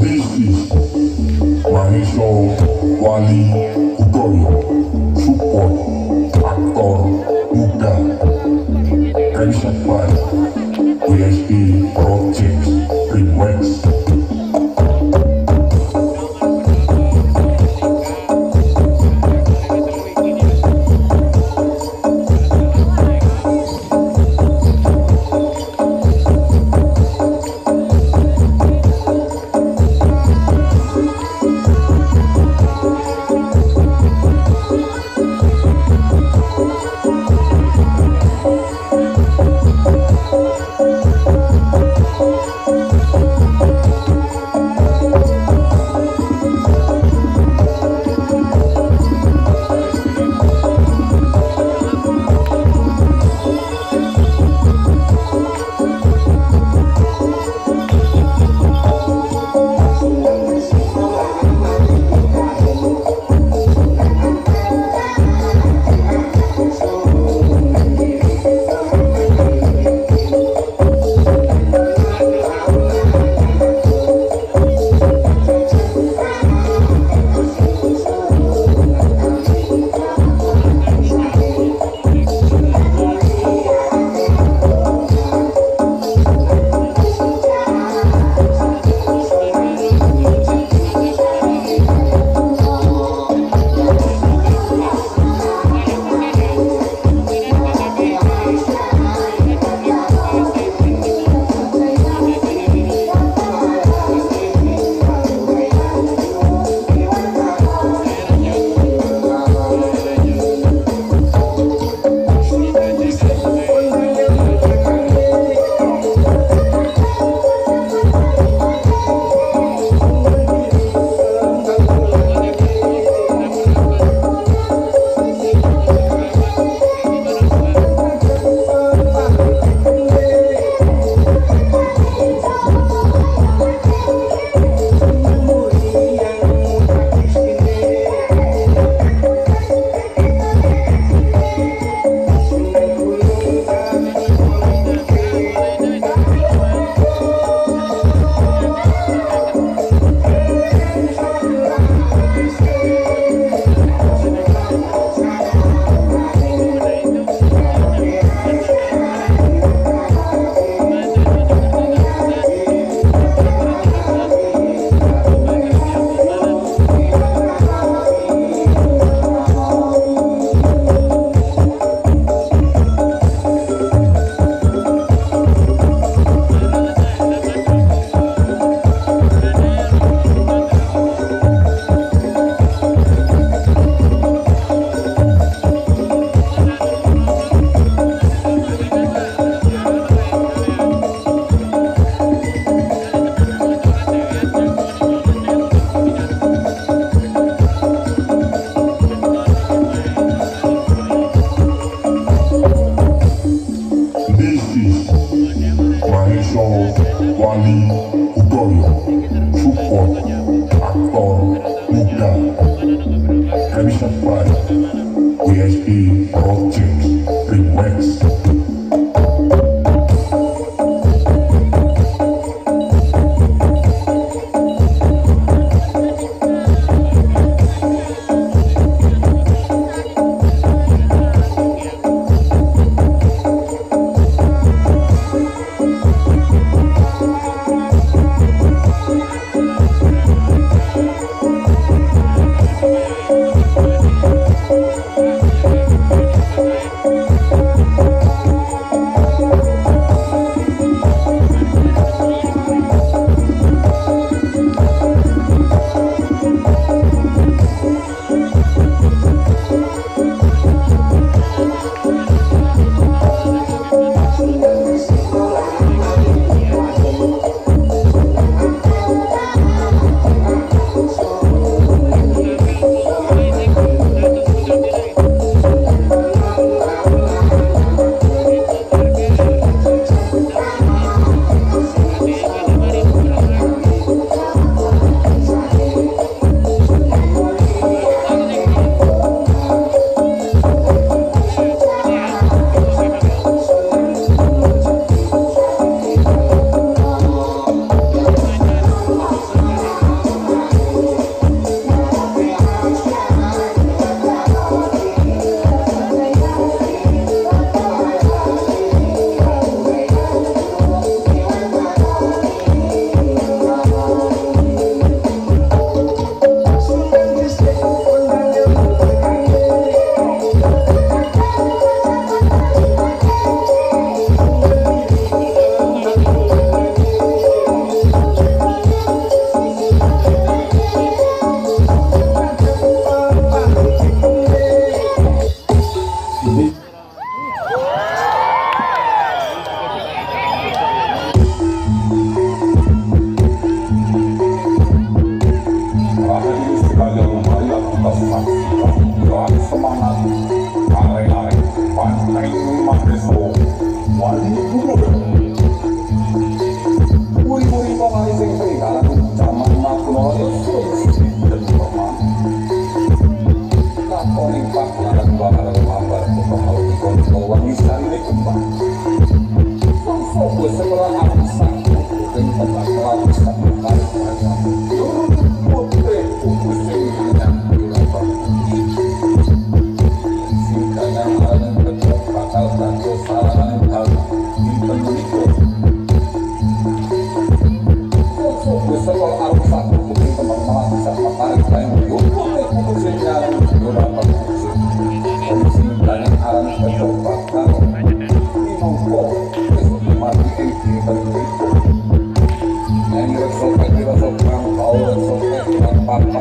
this is Mahiso Wali Udoyo, support actor Buddha, and supply VSD projects remixed. Vai.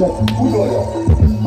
不不社